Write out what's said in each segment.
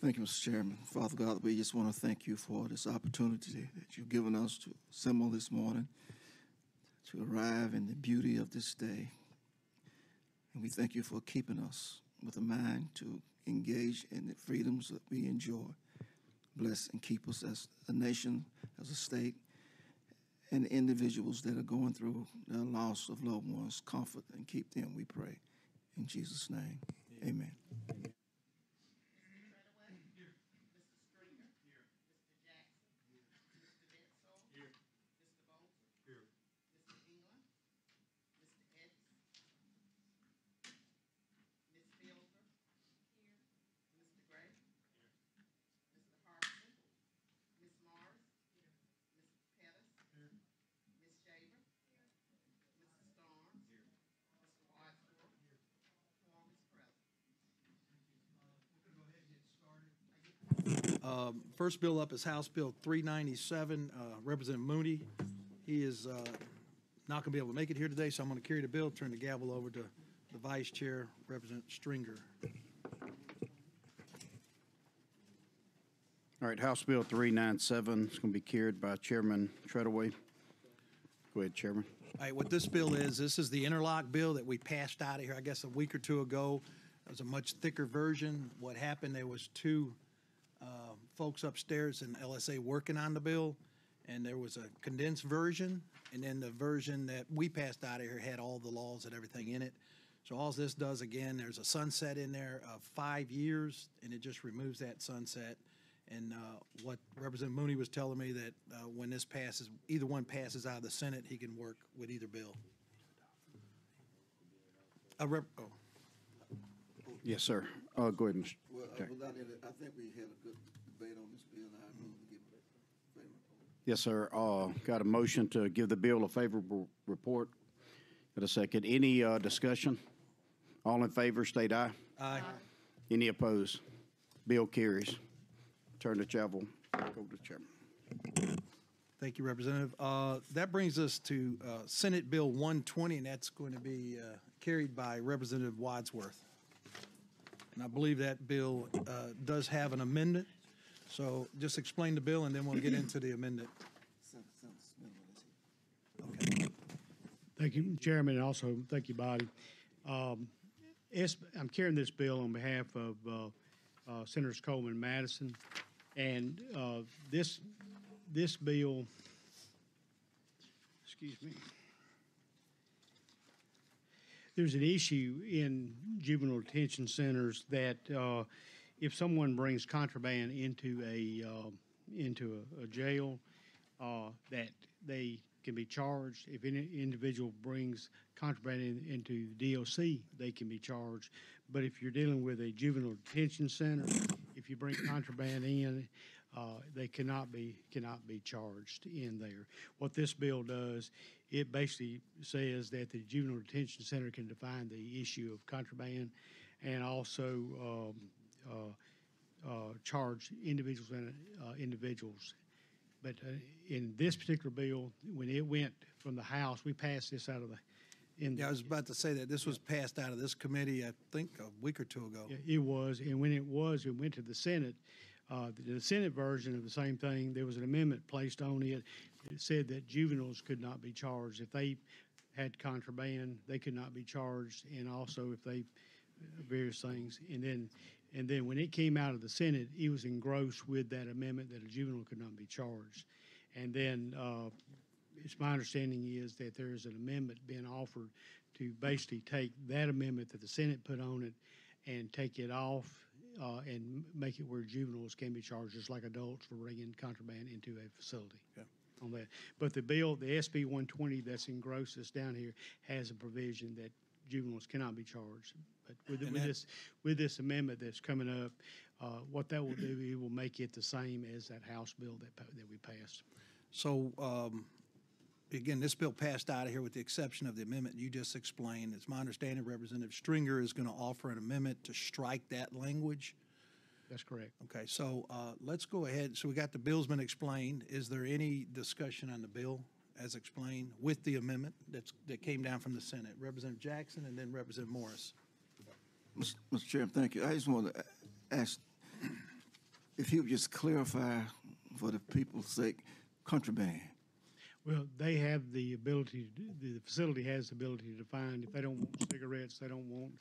Thank you, Mr. Chairman. Father God, we just want to thank you for this opportunity that you've given us to assemble this morning, to arrive in the beauty of this day. And we thank you for keeping us with a mind to engage in the freedoms that we enjoy. Bless and keep us as a nation, as a state, and individuals that are going through the loss of loved ones. Comfort and keep them, we pray. In Jesus' name, amen. Treadaway. Here. Mr. Stringer. Here. Mr. Jackson. Here. Mr. Bedsole. Here. Mr. Bolter. Here. Mr. England. Mr. Estes. Ms. Fidler. Here. Mr. Gray. Here. Mr. Harbison. Ms. Morris. Here. Mr. Pettus. Here. Ms. Shaver. Here. Mr. Starnes. Here. Mr. Wadsworth. Here. Quorum is present. Um, First bill up is House Bill 397, uh, Representative Mooney. He is uh, not going to be able to make it here today, so I'm going to carry the bill, turn the gavel over to the Vice Chair, Representative Stringer. All right, House Bill 397 is going to be carried by Chairman Treadaway. Go ahead, Chairman. All right, what this bill is, this is the interlock bill that we passed out of here, I guess, a week or two ago. It was a much thicker version. What happened, there was two uh, folks upstairs in LSA working on the bill, and there was a condensed version, and then the version that we passed out of here had all the laws and everything in it. So all this does, again, there's a sunset in there of five years, and it just removes that sunset. And uh, what Representative Mooney was telling me that uh, when this passes, either one passes out of the Senate, he can work with either bill. Rep, oh, Yes, sir. Uh, Go ahead, Mr. Well, uh, Jack- without any, I think we had a good debate on this bill, and I move to give a favorable. Yes, sir. Uh, Got a motion to give the bill a favorable report. Got a second. Any uh, discussion? All in favor, state aye. aye. Any opposed? Bill carries. Turn the gavel back over to the Chairman. Thank you, Representative. Uh, That brings us to uh, Senate Bill 120, and that's going to be uh, carried by Representative Wadsworth. And I believe that bill uh, does have an amendment, so just explain the bill, and then we'll get into the amendment. Here. Thank you, Chairman, and also thank you, Body. Um, I'm carrying this bill on behalf of uh, uh, Senators Coleman Madison. And uh, this, this bill, excuse me, there's an issue in juvenile detention centers that uh, if someone brings contraband into a, uh, into a- a jail, uh, that they can be charged. If any individual brings contraband in, into the DOC, they can be charged. But if you're dealing with a juvenile detention center, if you bring contraband in, uh, they cannot be, cannot be charged in there. What this bill does, it basically says that the juvenile detention center can define the issue of contraband and also, um, uh, uh, charge individuals and, uh, individuals but uh, in this particular bill, when it went from the House, we passed this out of the, in. Yeah, I was about to say that this was passed out of this committee, I think, a week or two ago. Yeah, It was, and when it was, it went to the Senate. Uh, the, Senate version of the same thing, there was an amendment placed on it. It said that juveniles could not be charged. If they had contraband, they could not be charged, and also if they, various things. And then, and then when it came out of the Senate, it was engrossed with that amendment that a juvenile could not be charged. And then, uh, it's my understanding is that there is an amendment being offered to basically take that amendment that the Senate put on it and take it off uh, and make it where juveniles can be charged just like adults for bringing contraband into a facility. Yeah. On that, but the bill, the SB 120 that's engrossed that's down here has a provision that juveniles cannot be charged. But with, with that- this with this amendment that's coming up, uh, what that will do, it will make it the same as that House bill that that we passed. So, um, again, this bill passed out of here with the exception of the amendment you just explained. It's my understanding Representative Stringer is going to offer an amendment to strike that language. That's correct. Okay, so uh, let's go ahead. So we got the bill's been explained. Is there any discussion on the bill as explained with the amendment that's, that came down from the Senate? Representative Jackson and then Representative Morris. Mr. Mr. Chairman, thank you. I just want to ask if you would just clarify for the people's sake, contraband. Well, they have the ability, to- the facility has the ability to find, if they don't want cigarettes, they don't want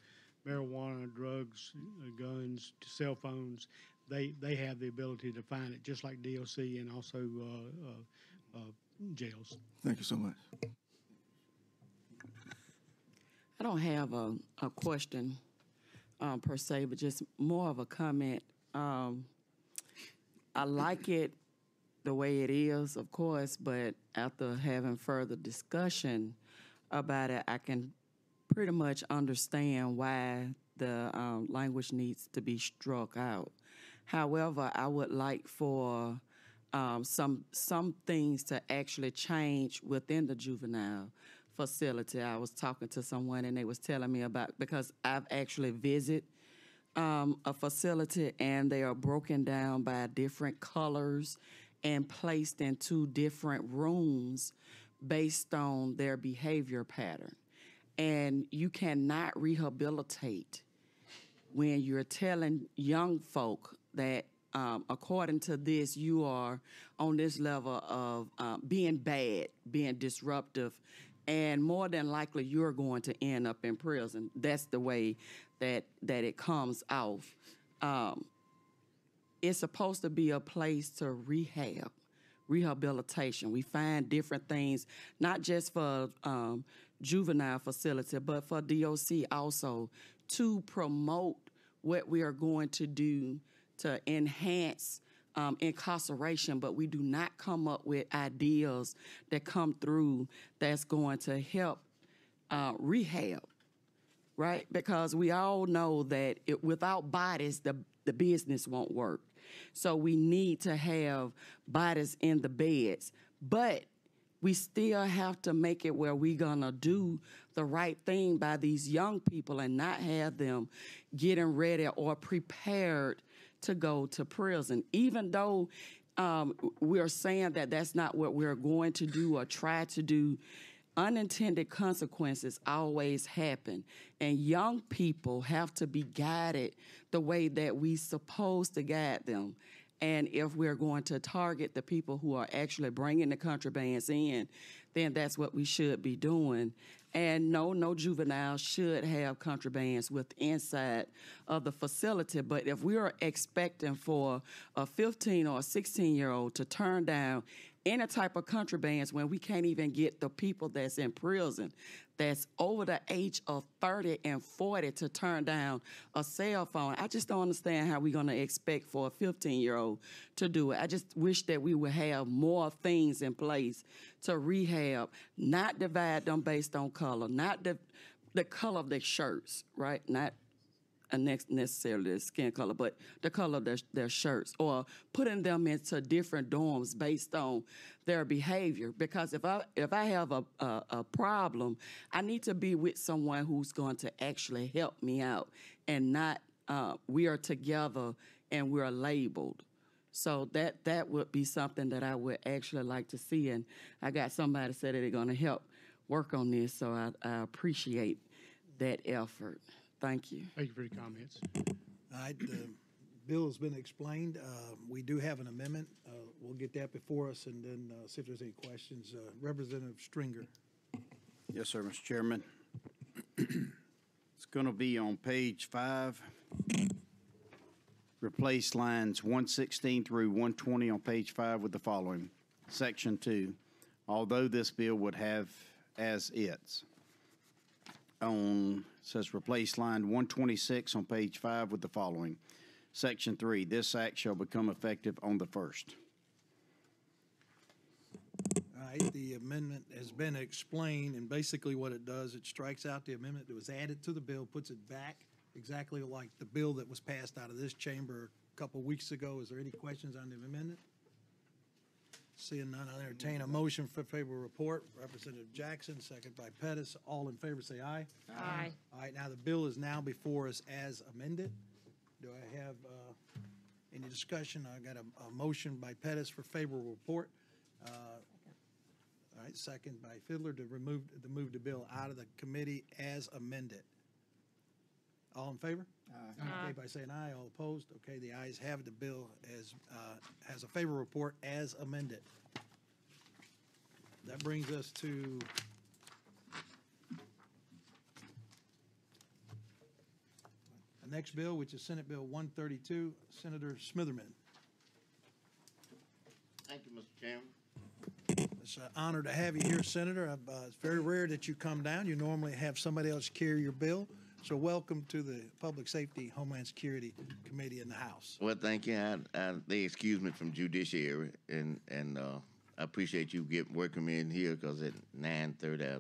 marijuana, drugs, uh, guns, cell phones, they, they have the ability to find it, just like DLC and also uh, uh, uh, jails. Thank you so much. I don't have a, a question um, per se, but just more of a comment. Um, I like it the way it is, of course, but after having further discussion about it, I can pretty much understand why the um, language needs to be struck out. However, I would like for um, some some things to actually change within the juvenile facility. I was talking to someone and they was telling me about because I've actually visited um, a facility and they are broken down by different colors and placed in two different rooms based on their behavior pattern. And you cannot rehabilitate when you're telling young folk that um, according to this, you are on this level of uh, being bad, being disruptive, and more than likely you're going to end up in prison. That's the way that that it comes off. Um, it's supposed to be a place to rehab, rehabilitation. We find different things, not just for um, juvenile facility, but for DOC also to promote what we are going to do to enhance um, incarceration, but we do not come up with ideas that come through that's going to help uh, rehab right? Because we all know that it, without bodies, the, the business won't work. So we need to have bodies in the beds. But we still have to make it where we're gonna do the right thing by these young people and not have them getting ready or prepared to go to prison. Even though um, we're saying that that's not what we're going to do or try to do, unintended consequences always happen. And young people have to be guided the way that we supposed to guide them. And if we're going to target the people who are actually bringing the contrabands in then that's what we should be doing. And no no juvenile should have contrabands with inside of the facility. But if we are expecting for a 15 or a 16 year old to turn down any type of contrabands when we can't even get the people that's in prison that's over the age of 30 and 40 to turn down a cell phone. I just don't understand how we're going to expect for a 15 year old to do it. I just wish that we would have more things in place to rehab, not divide them based on color, not the, the color of their shirts, right? Not necessarily their skin color, but the color of their, their shirts, or putting them into different dorms based on their behavior. Because if I if I have a, a, a problem, I need to be with someone who's going to actually help me out, and not uh, we are together and we're labeled. So that that would be something that I would actually like to see, and I got somebody said that they're going to help work on this, so I, I appreciate that effort. Thank you. Thank you for your comments. All right, the bill has been explained. Uh, We do have an amendment. Uh, We'll get that before us and then uh, see if there's any questions. Uh, Representative Stringer. Yes, sir, Mr. Chairman. It's going to be on page five. Replace lines 116 through 120 on page five with the following. Section two, although this bill would have as its. On, says replace line 126 on page five with the following. Section three, this act shall become effective on the first. All right, the amendment has been explained, and basically what it does, it strikes out the amendment that was added to the bill, puts it back exactly like the bill that was passed out of this chamber a couple weeks ago. Is there any questions on the amendment? Seeing none, I'll entertain a motion for favorable report. Representative Jackson, second by Pettus. All in favor, say aye. Aye. All right, now the bill is now before us as amended. Do I have uh, any discussion? I got a, a motion by Pettus for favorable report. Uh, All right, second by Fidler to remove, to move the bill out of the committee as amended. All in favor? Indicate by saying aye. All opposed? Okay, the ayes have it. The bill as, uh, has a favorable report as amended. That brings us to the next bill, which is Senate Bill 132, Senator Smitherman. Thank you, Mr. Chairman. It's an honor to have you here, Senator. Uh, It's very rare that you come down. You normally have somebody else carry your bill. So welcome to the Public Safety Homeland Security Committee in the House. Well, thank you. I, I, they excused me from judiciary, and and uh, I appreciate you get working me in here because at nine thirty I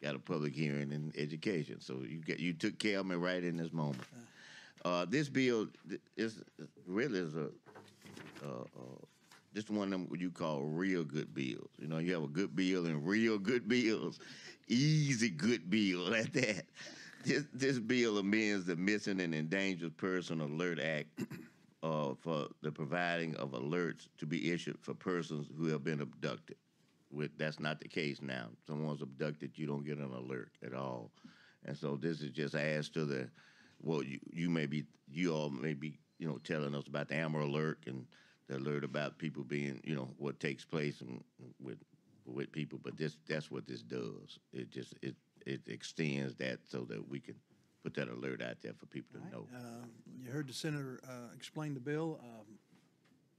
got a public hearing in education. So you get you took care of me right in this moment. Uh, this bill is really is a uh, uh, just one of them what you call real good bills. You know, you have a good bill and real good bills, easy good bill at that. This this bill amends the Missing and Endangered Person Alert Act uh, for the providing of alerts to be issued for persons who have been abducted. With that's not the case now. Someone's abducted, you don't get an alert at all, and so this is just adds to the well, you you may be you all may be you know telling us about the Amber Alert and the alert about people being you know what takes place and with with people, but this that's what this does. It just it it extends that so that we can put that alert out there for people to know. Uh, You heard the senator uh, explain the bill. Um,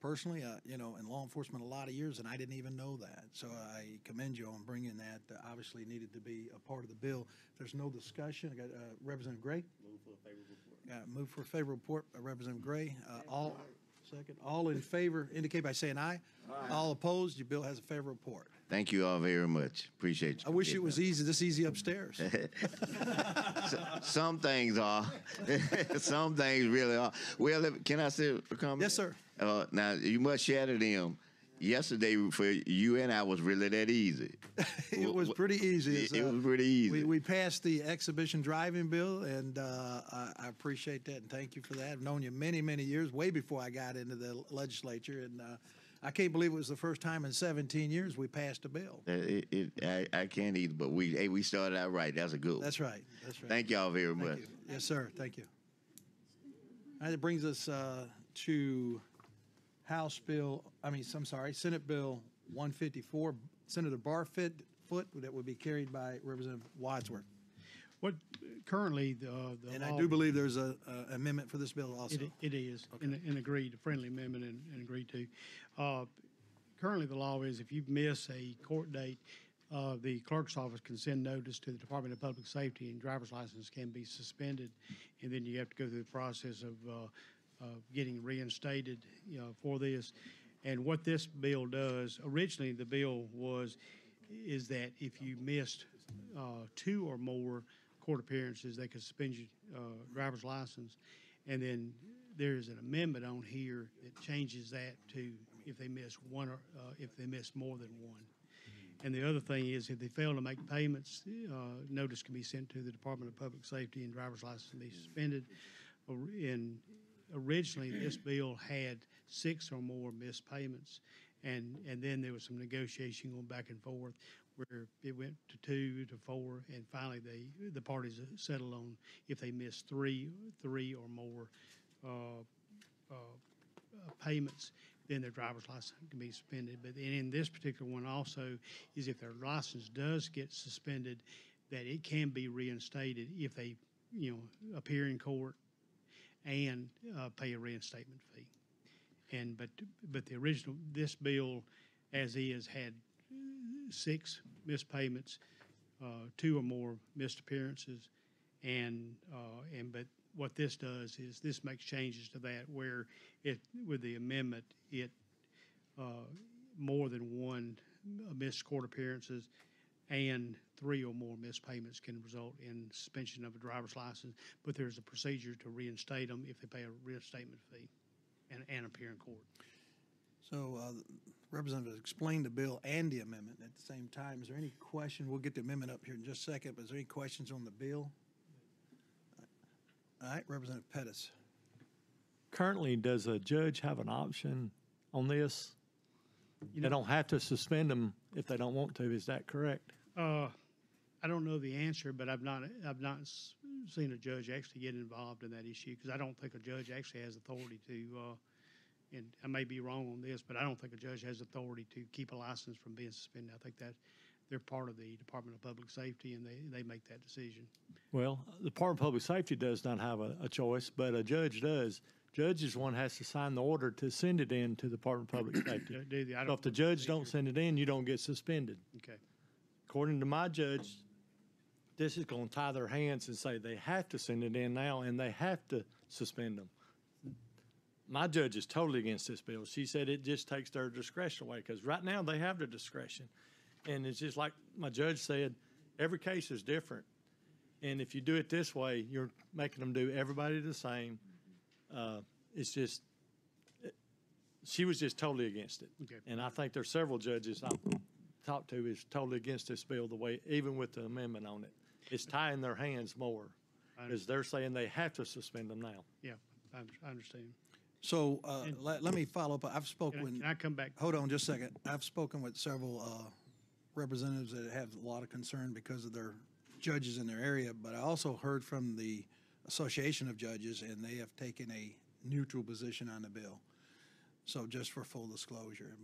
Personally, uh, you know, in law enforcement a lot of years, and I didn't even know that. So I commend you on bringing that. Uh, Obviously needed to be a part of the bill. If There's no discussion. I got uh, Representative Gray. Move for a favorable report. Move for a favorable report by Representative Gray. Uh, All, second, all in favor indicate by saying aye. All opposed, your bill has a favorable report. Thank you all very much. Appreciate you. I wish it was easy, this easy upstairs. Some things are. Some things really are. Well, can I say a comment? Yes, sir. Uh, now you must shatter them. Yesterday for you and I was really that easy. It was pretty easy. It, it uh, was pretty easy. We, we passed the exhibition driving bill, and uh, I, I appreciate that, and thank you for that. I've known you many, many years, way before I got into the legislature, and uh, I can't believe it was the first time in 17 years we passed a bill. Uh, it, it, I, I can't either, but we hey we started out right. That's a good one. That's right. That's right. Thank y'all very Thank much. you. Yes, sir. Thank you. All right, that brings us uh, to House Bill, I mean, I'm sorry, Senate Bill 154, Senator Barfoot, foot that would be carried by Representative Wadsworth. What, currently, the, uh, the And I law- do believe there's a a amendment for this bill also. It, it is, and, and agreed, a friendly amendment and, and agreed to. Uh, Currently, the law is if you miss a court date, uh, the clerk's office can send notice to the Department of Public Safety and driver's license can be suspended. And then you have to go through the process of, uh, uh, getting reinstated, you know, for this. And what this bill does, originally, the bill was, is that if you missed, uh, two or more court appearances, they could suspend your, uh, driver's license. And then there's an amendment on here that changes that to if they miss one or, uh, if they miss more than one. And the other thing is if they fail to make payments, uh, notice can be sent to the Department of Public Safety and driver's license can be suspended. In, originally, this bill had six or more missed payments. And, and then there was some negotiation going back and forth where it went to two, to four, and finally they, the parties settled on if they missed three, three or more, uh, uh, payments, then their driver's license can be suspended. But then in this particular one also is if their license does get suspended, that it can be reinstated if they, you know, appear in court and uh, pay a reinstatement fee. And but but the original this bill, as is, had six missed payments, uh, two or more missed appearances, and uh, and but what this does is this makes changes to that where it with the amendment it uh, more than one missed court appearances and three or more missed payments can result in suspension of a driver's license, but there's a procedure to reinstate them if they pay a reinstatement fee and, and appear in court. So uh, Representative explained the bill and the amendment at the same time. Is there any question? We'll get the amendment up here in just a second, but is there any questions on the bill? All right, Representative Pettus. Currently, does a judge have an option on this? They don't have to suspend them if they don't want to, is that correct? Uh, I don't know the answer, but I've not, I've not s- seen a judge actually get involved in that issue, because I don't think a judge actually has authority to, uh, and I may be wrong on this, but I don't think a judge has authority to keep a license from being suspended. I think that they're part of the Department of Public Safety, and they, they make that decision. Well, the Department of Public Safety does not have a, a choice, but a judge does. Judge is one has to sign the order to send it in to the Department of Public Safety. Do- I So don't if the know judge don't send it in, you don't get suspended. Okay, According to my judge, this is gonna tie their hands and say they have to send it in now and they have to suspend them. My judge is totally against this bill. She said it just takes their discretion away, because right now they have the discretion. And it's just like my judge said, every case is different. And if you do it this way, you're making them do everybody the same. Uh, it's just, it- she was just totally against it. Okay. And I think there's several judges I've talked to is totally against this bill the way, even with the amendment on it. It's tying their hands more, I because they're saying they have to suspend them now. yeah, I, I understand. So, uh, let, let me follow up. I've Can I, spoken, can I come back? hold on just a second. I've spoken with several, uh, representatives that have a lot of concern because of their judges in their area, but I also heard from the Association of Judges, and they have taken a neutral position on the bill. So just for full disclosure,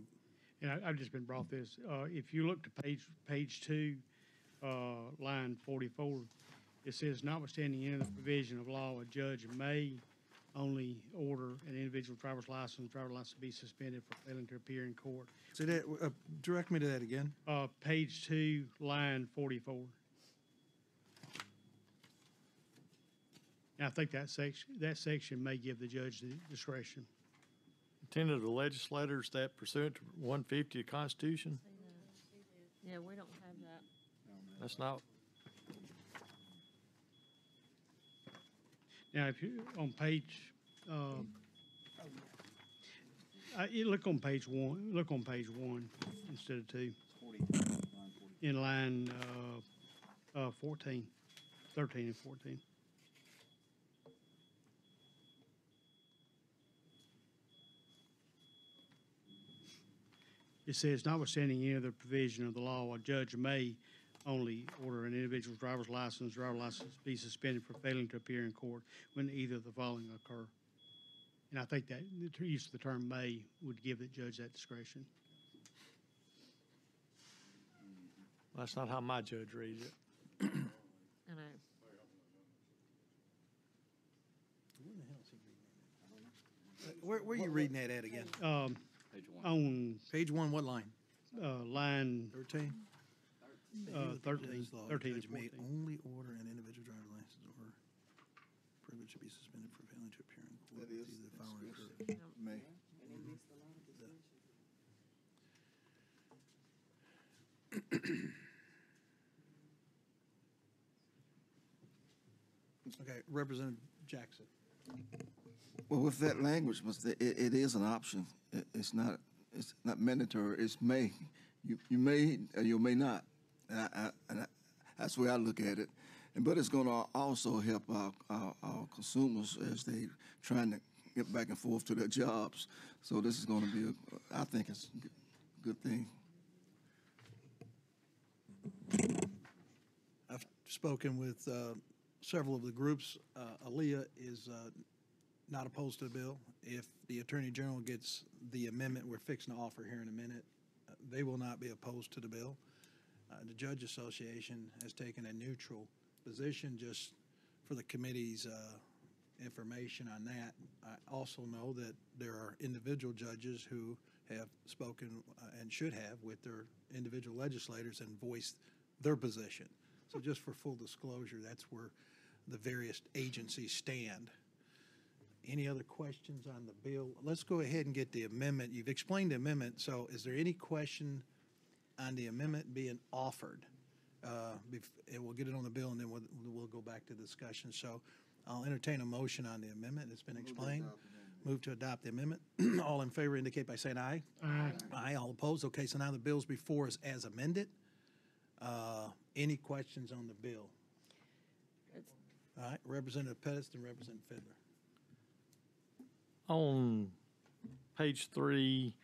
And I, I've just been brought this, uh, if you look to page, page two, uh, line forty-four, it says notwithstanding any of the provision of law, a judge may only order an individual driver's license, driver's license be suspended for failing to appear in court. say that, uh, direct me to that again. Uh, page two, line forty-four. And I think that section, that section may give the judge the discretion. Intent of the legislators that pursuant to one fifty of the Constitution, Yeah, we don't have that. That's not, Now, if you, on page, uh, I, you look on page one, look on page one instead of two. In line, uh, uh, fourteen, thirteen and fourteen. It says notwithstanding any other provision of the law, a judge may only order an individual's driver's license, driver's license be suspended for failing to appear in court when either of the following occur. And I think that the use of the term may would give the judge that discretion. that's not how my judge reads it. I know. Where, where you reading that at again? Um, on, Page one, what line? uh, line, Thirteen? Uh, thirteen, Law, thirteen and judge may fourteen. only order an individual driver's license or privilege to be suspended for failing to appear in court. That if is either the following discretion. occur. May. Okay, Representative Jackson. Well, with that language, Mr. it, it is an option. It, it's not, it's not mandatory. It's may. You, you may or you may not. And I, and I, that's the way I look at it. And but it's going to also help our, our, our consumers as they trying to get back and forth to their jobs. So this is going to be, a, I think it's a good, good thing. I've spoken with uh, several of the groups. Uh, ALEA is uh, not opposed to the bill. If the Attorney General gets the amendment we're fixing to offer here in a minute, uh, they will not be opposed to the bill. Uh, The Judge Association has taken a neutral position just for the committee's uh, information on that. I also know that there are individual judges who have spoken uh, and should have with their individual legislators and voiced their position. So just for full disclosure, that's where the various agencies stand. Any other questions on the bill? Let's go ahead and get the amendment. You've explained the amendment, so is there any question on the amendment being offered? Uh, bef- And we'll get it on the bill, and then we'll, we'll go back to discussion. So I'll entertain a motion on the amendment that's been explained. Move to adopt the amendment. All in favor indicate by saying aye. Aye. Aye, all opposed. Okay, so now the bill's before us as amended. Uh, Any questions on the bill? It's- All right, Representative Pettus and Representative Fidler. On page three,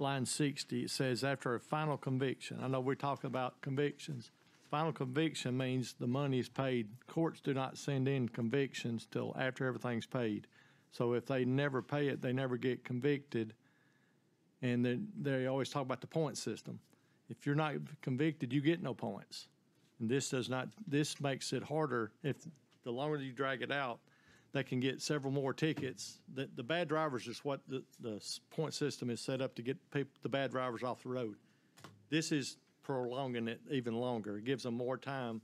line sixty, it says after a final conviction, I know we're talking about convictions, Final conviction means the money is paid. Courts do not send in convictions till after everything's paid. So if they never pay it, they never get convicted. And then they always talk about the point system. If you're not convicted, you get no points. And this does not, this makes it harder. If, the longer you drag it out, they can get several more tickets. The, the bad drivers is what the, the point system is set up to get people, the bad drivers off the road. This is prolonging it even longer. It gives them more time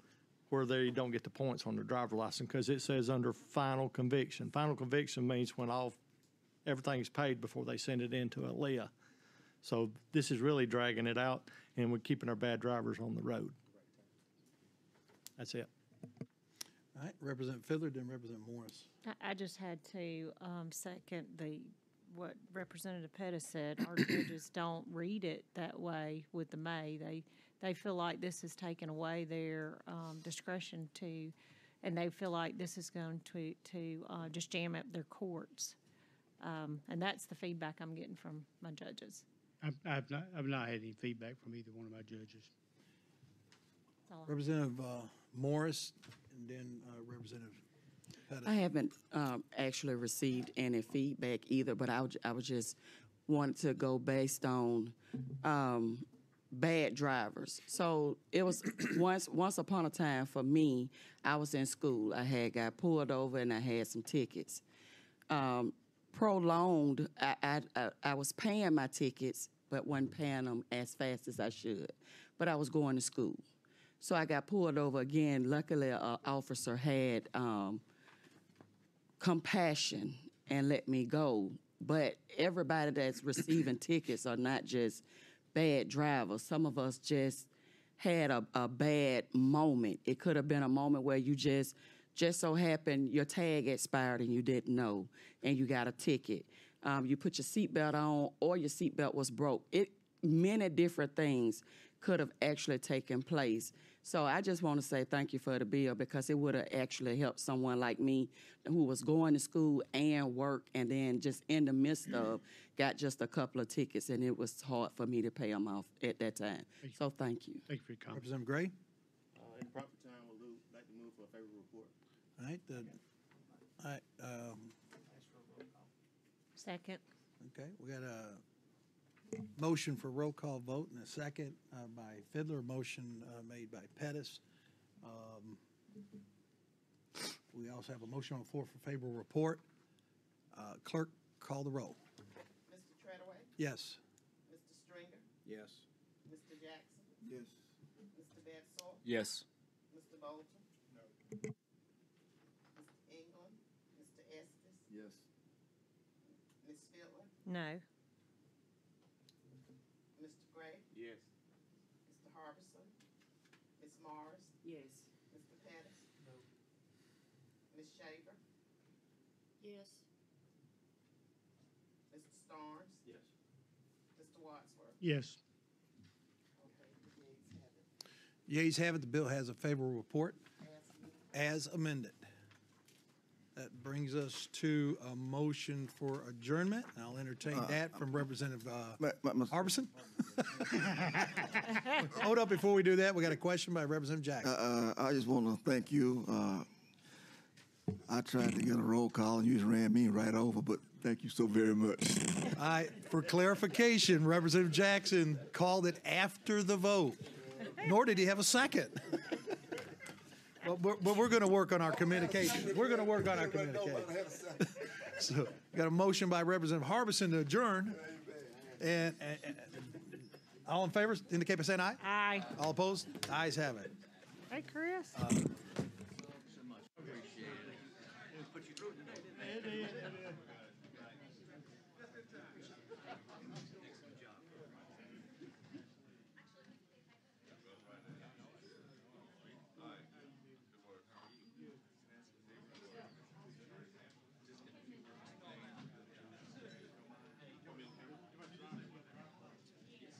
where they don't get the points on their driver license because it says under final conviction. Final conviction means when all, everything's paid before they send it into ALEA. So this is really dragging it out and we're keeping our bad drivers on the road. That's it. All right, Representative Fidler, then Representative Morris. I, I just had to, um, second the, what Representative Pettus said. Our judges don't read it that way with the May. They, they feel like this has taken away their, um, discretion to, and they feel like this is going to, to, uh, just jam up their courts. Um, and that's the feedback I'm getting from my judges. I've, I've not, I've not had any feedback from either one of my judges. That's all I- Representative uh, Morris, and then uh, Representative Pettus. I haven't um, actually received any feedback either, but I, would- I was just wanted to go based on um, bad drivers. So it was once once upon a time for me, I was in school. I had got pulled over and I had some tickets. Um, prolonged, I, I, I, I was paying my tickets, but wasn't paying them as fast as I should. But I was going to school. So I got pulled over again. Luckily, an officer had um, compassion and let me go. But everybody that's receiving tickets are not just bad drivers. Some of us just had a, a bad moment. It could have been a moment where you just just so happened your tag expired and you didn't know and you got a ticket. Um, you put your seatbelt on or your seatbelt was broke. It many different things could have actually taken place. So I just want to say thank you for the bill because it would have actually helped someone like me who was going to school and work and then just in the midst of got just a couple of tickets and it was hard for me to pay them off at that time. So thank you. Thank you for your comment. Representative Gray? Uh, in proper time, we'll lo- like to move for a favorable report. All right, the, all right, um, Second. okay, we got a motion for roll call vote and a second uh, by Fidler, motion uh, made by Pettus. Um, We also have a motion on the floor for favorable report. Uh, Clerk, call the roll. Mr. Treadaway, Yes. Mr. Stringer, Yes. Mr. Jackson, Yes. Mr. Bedsole, Yes. Mr. Bolton. No. Mr. England, Mr. Estes, Yes. Ms. Fiddler, No. Mr. Gray, Yes. Mr. Harbison, Ms. Morris, Yes. Mr. Pettus. No. Ms. Shaver, Yes. Mr. Starnes, Yes. Mr. Wadsworth. Yes. Okay, the ayes have it. Yeas have it, the bill has a favorable report As as amended. That brings us to a motion for adjournment. I'll entertain that from Representative uh, Ma- ma- ma- Harbison. Hold up, before we do that, we got a question by Representative Jackson. Uh, I just want to thank you. Uh, I tried to get a roll call and you just ran me right over, but thank you so very much. I, for clarification, Representative Jackson called it after the vote, nor did he have a second. But we're, but we're going to work on our communication. We're going to work on our communication. So, we got a motion by Representative Harbison to adjourn. And, and- and- all in favor, indicate by saying aye. Aye. All opposed? Ayes have it. Hey, Chris. Uh, put you through it today, didn't they?